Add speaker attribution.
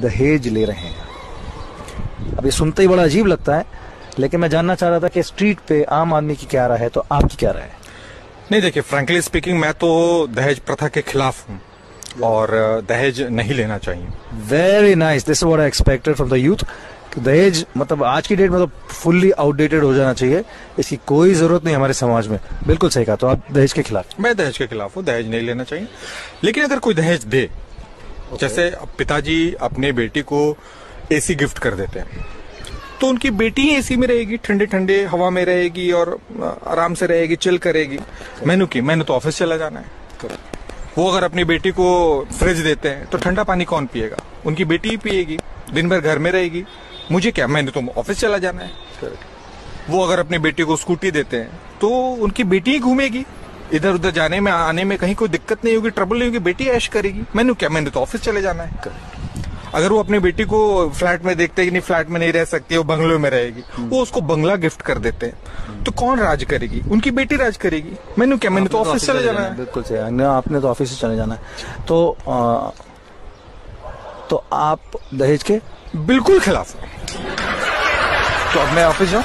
Speaker 1: दहेज ले रहे हैं। अब ये सुनते ही बड़ा अजीब लगता है लेकिन मैं जानना चाह रहा था कि स्ट्रीट पे आम आदमी की क्या राय है तो आपकी क्या राय है?
Speaker 2: नहीं देखिए फ्रैंकली स्पीकिंग मैं तो दहेज प्रथा के खिलाफ हूँ और दहेज नहीं लेना चाहिए।
Speaker 1: Very nice this what I expected from the youth दहेज मतलब आज की डेट में तो फुल्ली आउटडेटेड हो जाना चाहिए। इसकी कोई ज़रूरत नहीं हमारे समाज में। बिल्कुल सही कहा तो आप दहेज के खिलाफ।
Speaker 2: मैं दहेज के खिलाफ हूँ दहेज नहीं लेना चाहिए। लेकिन अगर कोई दहेज दे जैसे पिताजी अपने बेटी को एसी गिफ्ट कर देते हैं। तो उनकी बेटी ही एसी में रहेगी ठंडे ठंडे हवा में रहेगी और आराम से रहेगी चिल करेगी। मैंने की मैंने तो ऑफ़िस चला जाना है। वो अगर अपनी बेटी को फ्रिज देते हैं तो ठंडा पानी कौन पिएगा? उनकी बेटी ही पिएगी दिन भर घर में रहेगी। मुझे क्या मैंने तो ऑफ़िस चला जाना है। वो अगर अपनी बेटी को स्कूटी देते हैं तो उनकी बेटी ही घूमेगी। इधर उधर जाने में आने में कहीं कोई दिक्कत नहीं होगी ट्रबल नहीं होगी बेटी ऐश करेगी। मैंने क्या मैंने तो ऑफ़िस चले जाना है। अगर वो अपनी बेटी को फ्लैट में देखते हैं कि नहीं फ्लैट में नहीं रह सकती वो बंगलों में रहेगी वो उसको बंगला गिफ्ट कर देते हैं। तो कौन राज करेगी? उनकी बेटी राज करेगी। मैंने क्या मैंने तो ऑफ़िस चले जाना है।
Speaker 1: बिल्कुल सही आपने तो ऑफ़िस से चले जाना है। तो तो आप दहेज के
Speaker 2: बिल्कुल खिलाफ तो अब मैं ऑफ़िस जाऊँ?